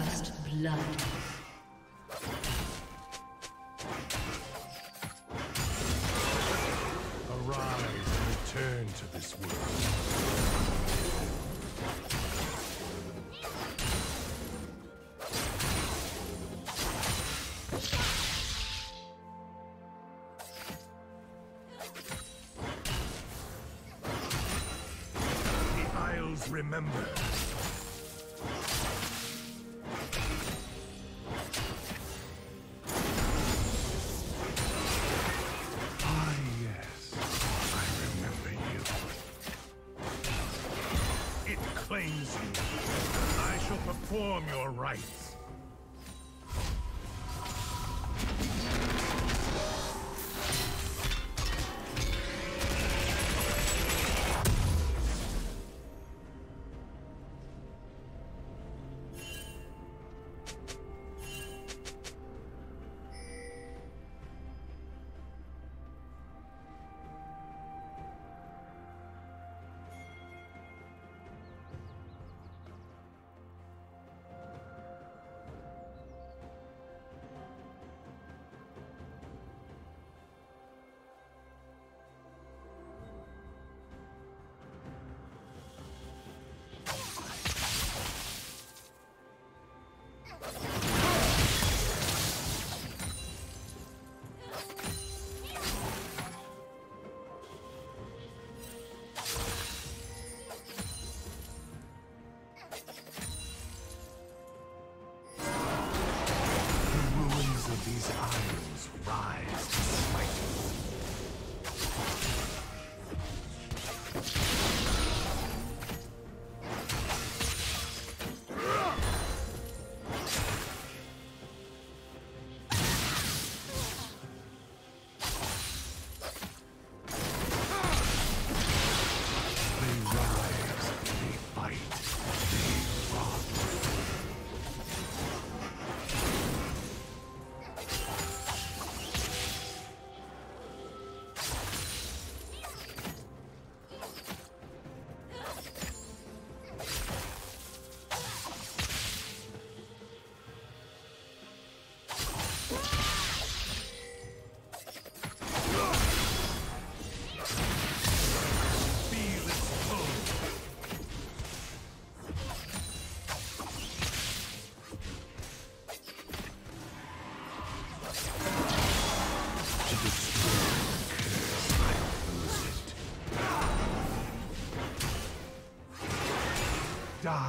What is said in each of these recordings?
First blood. return to this world. The Isles remember. claims you. I shall perform your rites.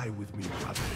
die with me, brother.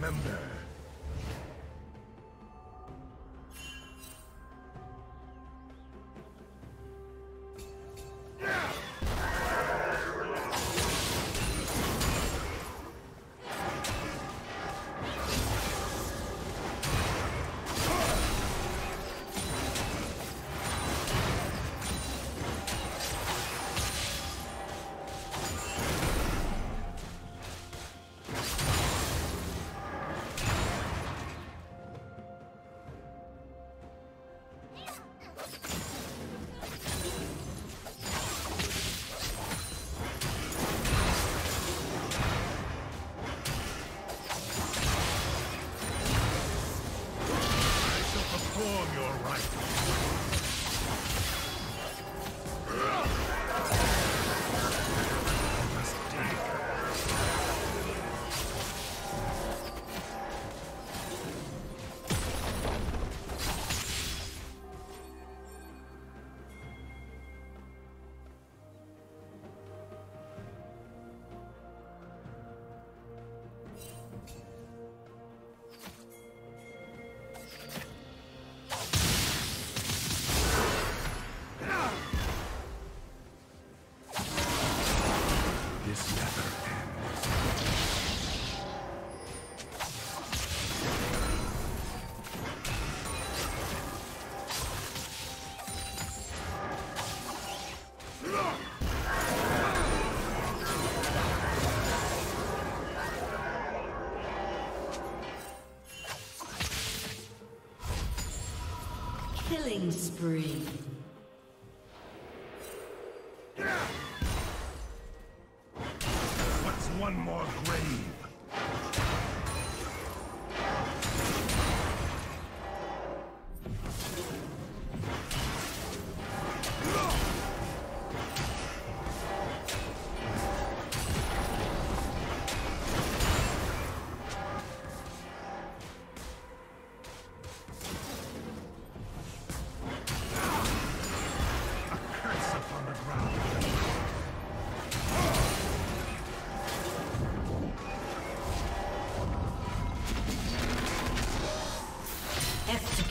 Remember. Killing spree. What's one more grave?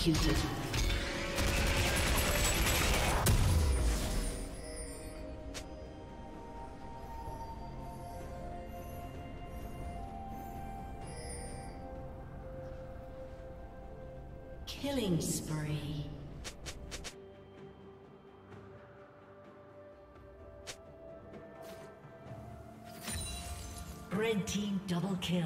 Executed. Killing spree. Red team double kill.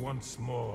once more.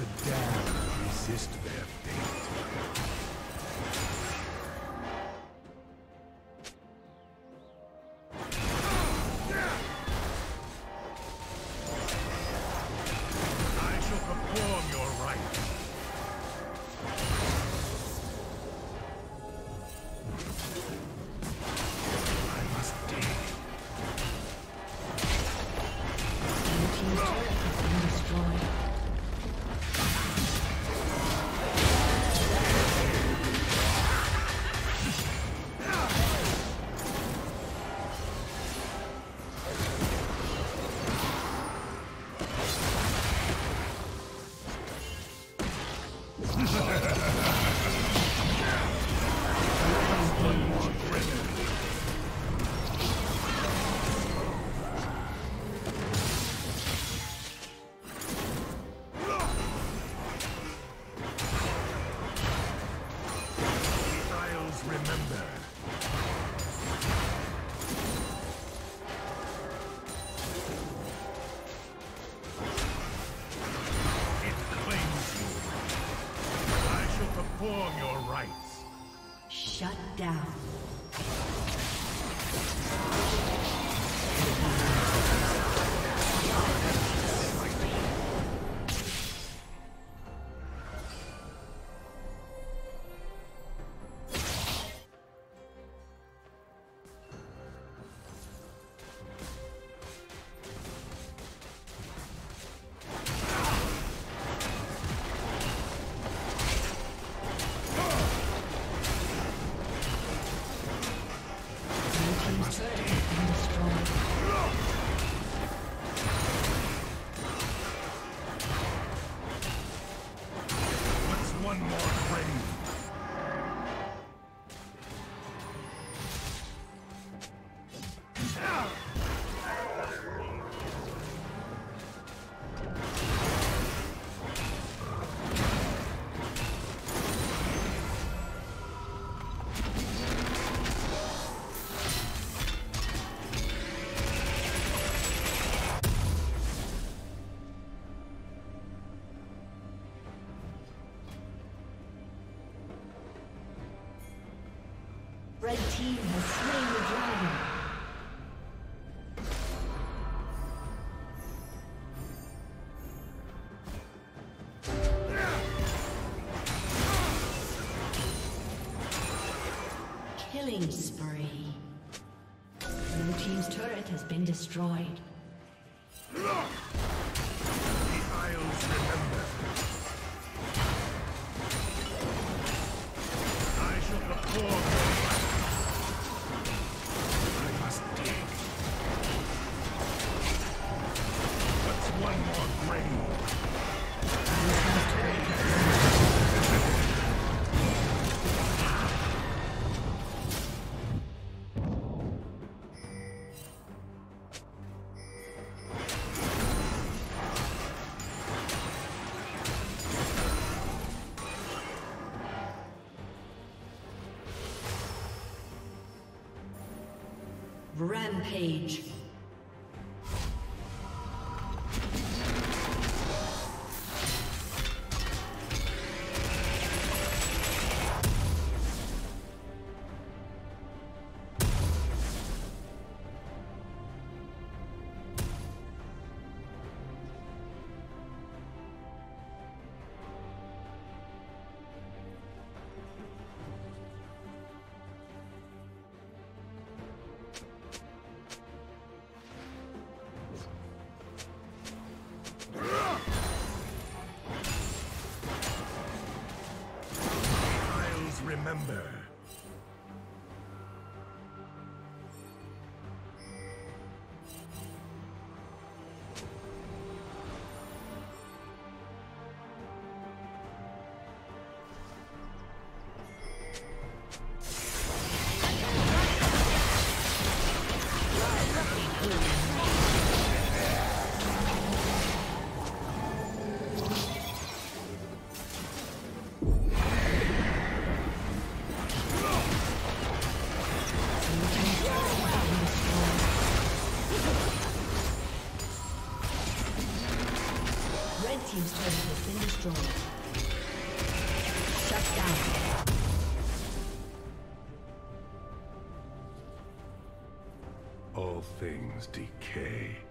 To damn resist their fate. Shut down. Red team has slain the dragon. Killing spree. Blue team's turret has been destroyed. Rampage. team's turret has been destroyed. Shut down. All things decay.